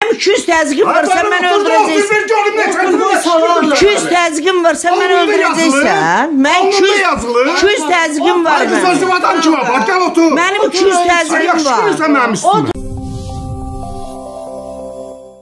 Mənim 200 təzyiqim var, sən məni öldürəcəksən. görüm ne sen 200 təzyiqim var, sən məni Alnında öldürəcəksən. Mən Alnında 200 yazılı. 200 təzyiqim var Hadi mənim. sözüm adam ki var. Gel otur. Mənim 200 Sen təzyiqim var. yakışıklısan benim üstüme.